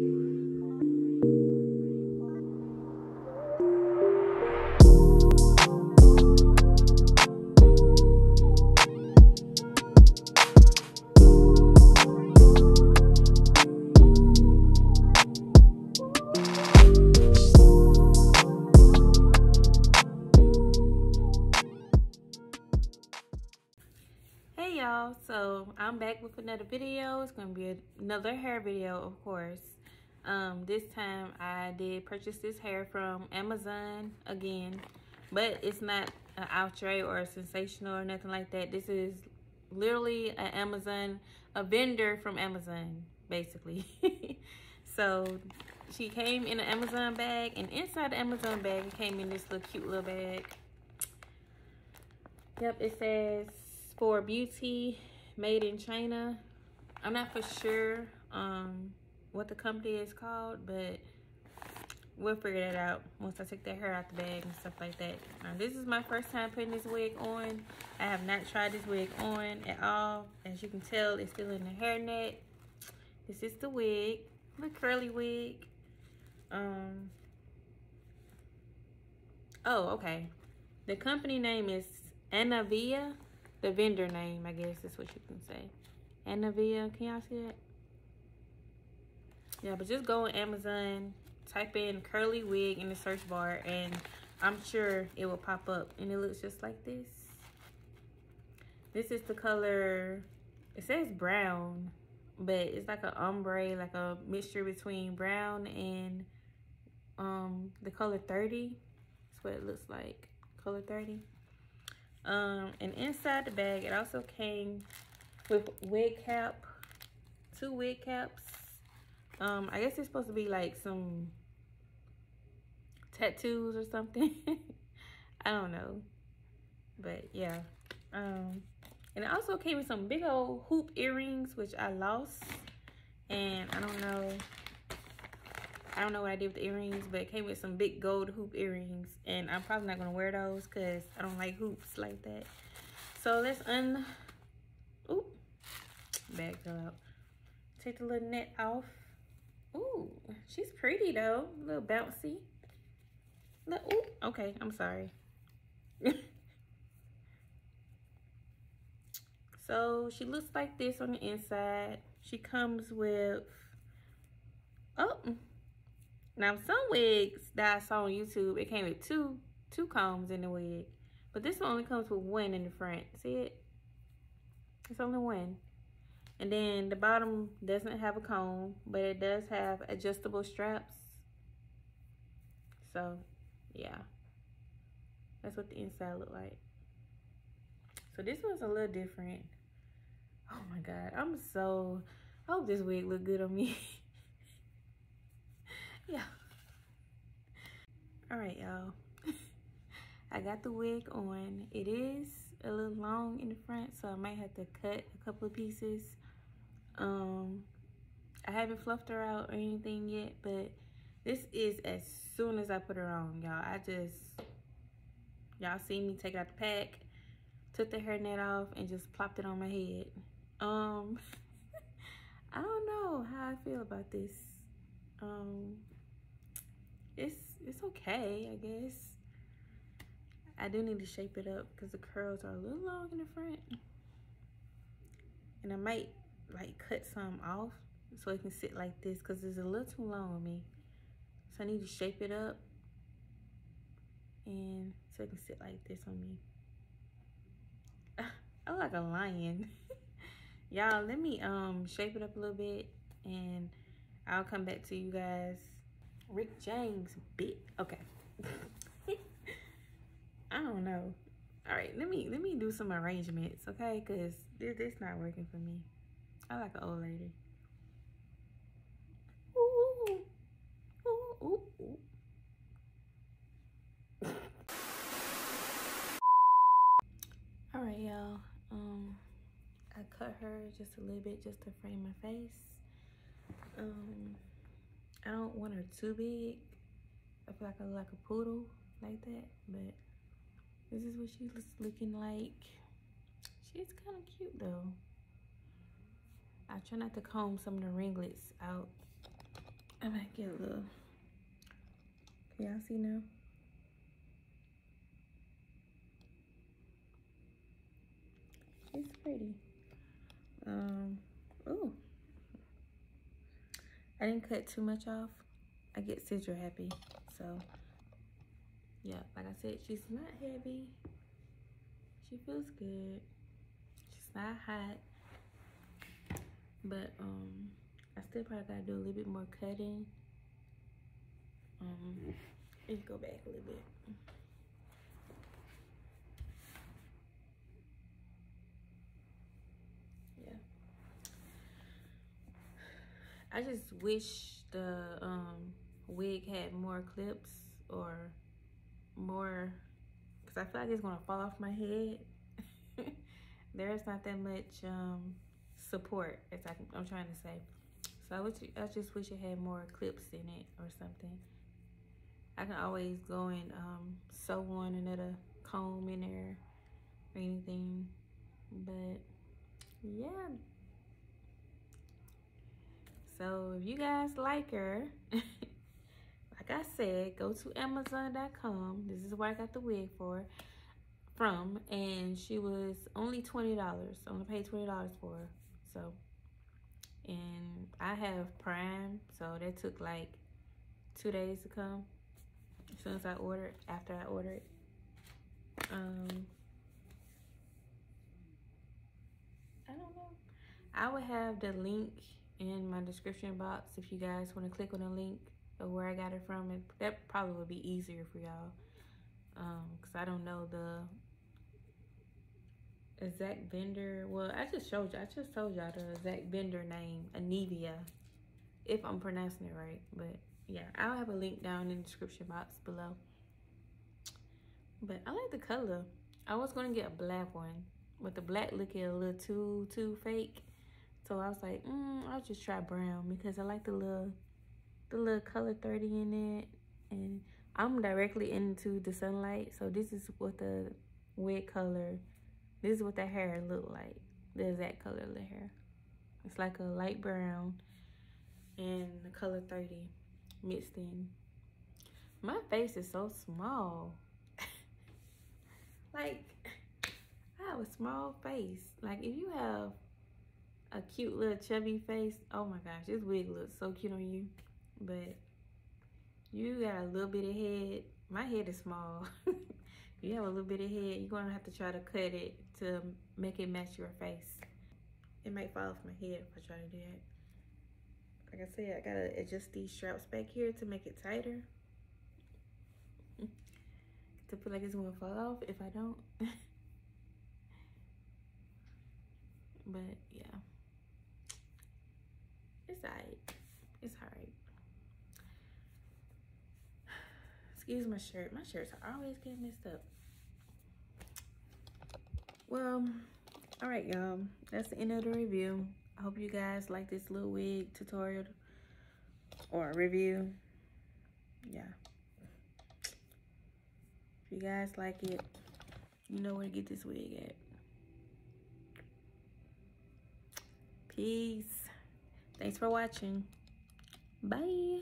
Hey y'all, so I'm back with another video. It's gonna be another hair video, of course. Um, this time I did purchase this hair from Amazon again, but it's not an outre or a Sensationnel or nothing like that. This is literally an Amazon, a vendor from Amazon, basically. so she came in an Amazon bag, and inside the Amazon bag, it came in this little cute little bag. Yep, it says for beauty made in China. I'm not for sure um, what the company is called, but we'll figure that out once I take that hair out the bag and stuff like that. Now, this is my first time putting this wig on. I have not tried this wig on at all. As you can tell, it's still in the hairnet. This is the wig, the curly wig. Um. Oh, okay. The company name is Annivia. The vendor name, I guess is what you can say. Annivia, can y'all see that? Yeah, but just go on Amazon, type in curly wig in the search bar, and I'm sure it will pop up. And it looks just like this. This is the color, it says brown, but it's like an ombre, like a mixture between brown and um the color 30. That's what it looks like, color 30. Um, and inside the bag, it also came with wig cap, two wig caps. Um, I guess it's supposed to be like some tattoos or something. I don't know. But yeah. Um, and it also came with some big old hoop earrings, which I lost. And I don't know. I don't know what I did with the earrings, but it came with some big gold hoop earrings. And I'm probably not going to wear those because I don't like hoops like that. So let's un... Oop. Bag fell out. Take the little net off. Ooh, she's pretty though. A little bouncy. Ooh, okay, I'm sorry. so she looks like this on the inside. She comes with, oh, now some wigs that I saw on YouTube, it came with two, two combs in the wig. But this one only comes with one in the front. See it? It's only one. And then the bottom doesn't have a comb, but it does have adjustable straps. So, yeah. That's what the inside look like. So this one's a little different. Oh my God, I'm so, I hope this wig look good on me. yeah. All right, y'all. I got the wig on. It is a little long in the front, so I might have to cut a couple of pieces um, I haven't fluffed her out or anything yet, but this is as soon as I put her on, y'all. I just, y'all see me take out the pack, took the hairnet off, and just plopped it on my head. Um, I don't know how I feel about this. Um, it's, it's okay, I guess. I do need to shape it up because the curls are a little long in the front. And I might like cut some off so it can sit like this because it's a little too long on me. So I need to shape it up and so it can sit like this on me. I like a lion. Y'all, let me um shape it up a little bit and I'll come back to you guys. Rick James bit. Okay. I don't know. All right, let me let me do some arrangements, okay? Cause this this not working for me. I like an old lady. Ooh, ooh, ooh, ooh. All right, y'all. Um, I cut her just a little bit just to frame my face. Um, I don't want her too big. I feel like I look like a poodle like that, but this is what she's looking like. She's kind of cute though. I try not to comb some of the ringlets out I might get a little, can y'all see now? It's pretty. Um, ooh. I didn't cut too much off. I get scissor happy. So, yeah, like I said, she's not heavy. She feels good. She's not hot. But, um, I still probably gotta do a little bit more cutting. Um, and go back a little bit. Yeah. I just wish the um, wig had more clips or more, because I feel like it's gonna fall off my head. There's not that much um, support, as I, am trying to say. So I, wish, I just wish it had more clips in it or something. I can always go and um, sew on another comb in there or anything. But yeah, so if you guys like her, like I said, go to Amazon.com. This is where I got the wig for from. And she was only $20. I'm gonna pay $20 for her. So, and I have Prime. So that took like two days to come. As soon as I ordered, after I ordered. Um, I don't know. I would have the link in my description box if you guys want to click on the link of where I got it from. And that probably would be easier for y'all. Um, Because I don't know the exact Bender. Well, I just showed you. I just told y'all the Zach Bender name, Annivia. If I'm pronouncing it right. But yeah, I'll have a link down in the description box below. But I like the color. I was to get a black one. But the black looking a little too, too fake. So I was like, mm, I'll just try brown because I like the little, the little color 30 in it. And I'm directly into the sunlight. So this is what the wet color, this is what the hair look like. The exact color of the hair. It's like a light brown and the color 30 mixed in. My face is so small. like, I have a small face. Like, if you have a cute little chubby face. Oh my gosh, this wig looks so cute on you. But you got a little bit of head. My head is small. you have a little bit of head, you're gonna have to try to cut it to make it match your face. It might fall off my head if I try to do that. Like I said, I gotta adjust these straps back here to make it tighter. to feel like it's gonna fall off if I don't. but yeah it's alright. It's alright. Excuse my shirt. My shirts are always getting messed up. Well, alright y'all. That's the end of the review. I hope you guys like this little wig tutorial or review. Yeah. If you guys like it, you know where to get this wig at. Peace. Thanks for watching. Bye.